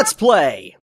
Let's play!